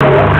Yeah.